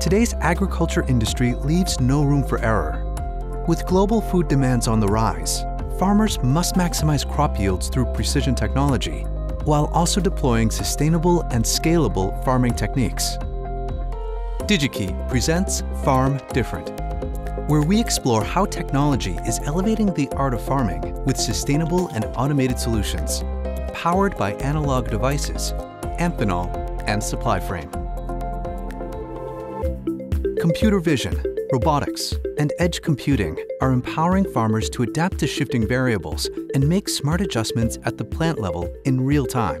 Today's agriculture industry leaves no room for error. With global food demands on the rise, farmers must maximize crop yields through precision technology, while also deploying sustainable and scalable farming techniques. DigiKey presents Farm Different, where we explore how technology is elevating the art of farming with sustainable and automated solutions, powered by analog devices, Amphenol, and SupplyFrame. Computer vision, robotics, and edge computing are empowering farmers to adapt to shifting variables and make smart adjustments at the plant level in real time.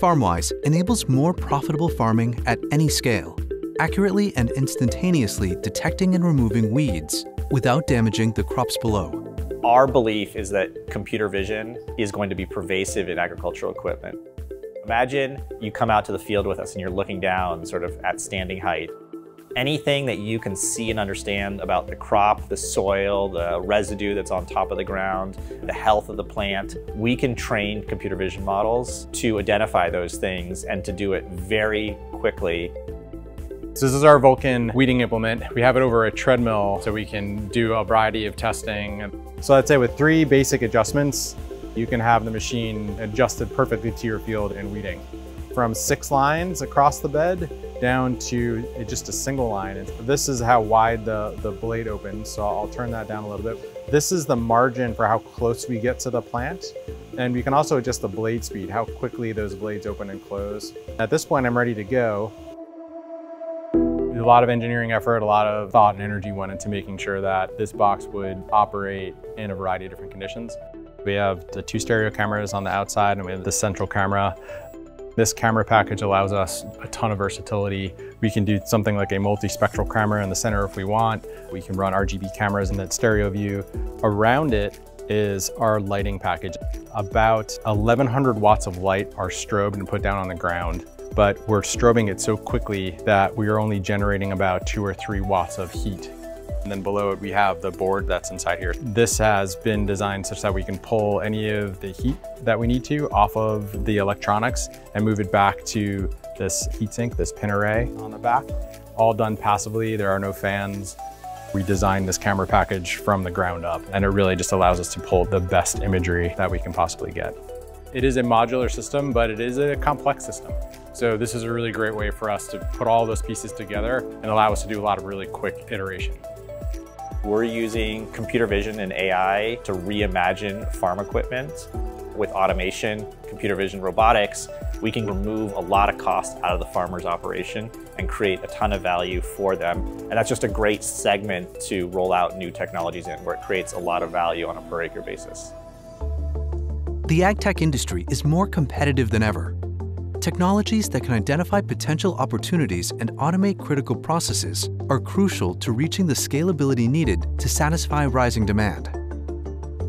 FarmWise enables more profitable farming at any scale, accurately and instantaneously detecting and removing weeds without damaging the crops below. Our belief is that computer vision is going to be pervasive in agricultural equipment. Imagine you come out to the field with us and you're looking down sort of at standing height anything that you can see and understand about the crop, the soil, the residue that's on top of the ground, the health of the plant, we can train computer vision models to identify those things and to do it very quickly. So this is our Vulcan weeding implement. We have it over a treadmill so we can do a variety of testing. So I'd say with three basic adjustments, you can have the machine adjusted perfectly to your field in weeding. From six lines across the bed down to just a single line. And this is how wide the, the blade opens, so I'll turn that down a little bit. This is the margin for how close we get to the plant. And we can also adjust the blade speed, how quickly those blades open and close. At this point, I'm ready to go. A lot of engineering effort, a lot of thought and energy went into making sure that this box would operate in a variety of different conditions. We have the two stereo cameras on the outside and we have the central camera. This camera package allows us a ton of versatility. We can do something like a multispectral camera in the center if we want. We can run RGB cameras in that stereo view. Around it is our lighting package. About 1100 watts of light are strobed and put down on the ground, but we're strobing it so quickly that we are only generating about two or three watts of heat and then below it, we have the board that's inside here. This has been designed such that we can pull any of the heat that we need to off of the electronics and move it back to this heatsink, this pin array on the back. All done passively, there are no fans. We designed this camera package from the ground up, and it really just allows us to pull the best imagery that we can possibly get. It is a modular system, but it is a complex system. So this is a really great way for us to put all those pieces together and allow us to do a lot of really quick iteration. We're using computer vision and AI to reimagine farm equipment. With automation, computer vision robotics, we can remove a lot of cost out of the farmer's operation and create a ton of value for them. And that's just a great segment to roll out new technologies in, where it creates a lot of value on a per acre basis. The ag tech industry is more competitive than ever Technologies that can identify potential opportunities and automate critical processes are crucial to reaching the scalability needed to satisfy rising demand.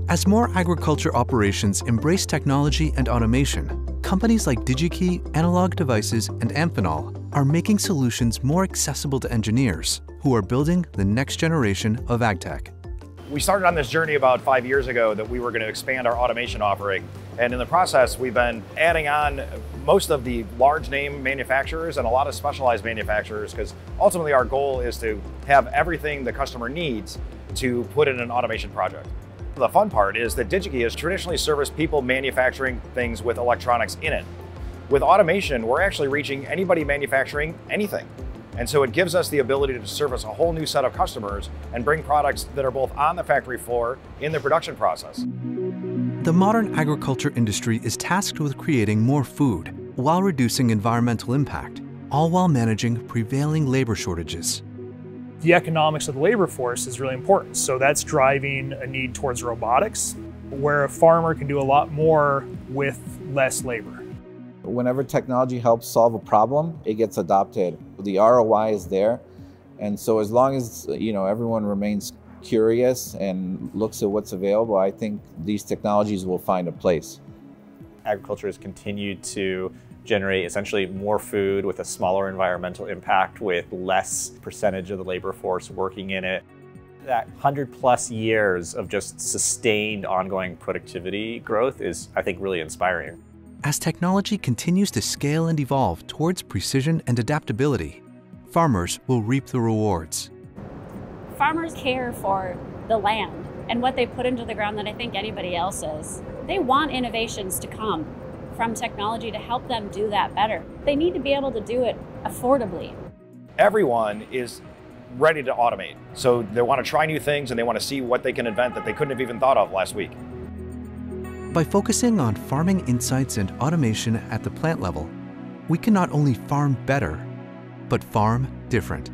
As more agriculture operations embrace technology and automation, companies like DigiKey, Analog Devices, and Amphenol are making solutions more accessible to engineers who are building the next generation of agtech. We started on this journey about five years ago that we were going to expand our automation offering. And in the process, we've been adding on most of the large name manufacturers and a lot of specialized manufacturers because ultimately our goal is to have everything the customer needs to put in an automation project. The fun part is that DigiKey has traditionally serviced people manufacturing things with electronics in it. With automation, we're actually reaching anybody manufacturing anything. And so it gives us the ability to service a whole new set of customers and bring products that are both on the factory floor in the production process. The modern agriculture industry is tasked with creating more food while reducing environmental impact, all while managing prevailing labor shortages. The economics of the labor force is really important. So that's driving a need towards robotics, where a farmer can do a lot more with less labor. Whenever technology helps solve a problem, it gets adopted. The ROI is there. And so as long as you know everyone remains curious and looks at what's available, I think these technologies will find a place. Agriculture has continued to generate essentially more food with a smaller environmental impact with less percentage of the labor force working in it. That 100 plus years of just sustained ongoing productivity growth is, I think, really inspiring. As technology continues to scale and evolve towards precision and adaptability, farmers will reap the rewards. Farmers care for the land and what they put into the ground that I think anybody else is. They want innovations to come from technology to help them do that better. They need to be able to do it affordably. Everyone is ready to automate. So they want to try new things and they want to see what they can invent that they couldn't have even thought of last week. By focusing on farming insights and automation at the plant level, we can not only farm better, but farm different.